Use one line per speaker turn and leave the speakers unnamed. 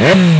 Mm-hmm.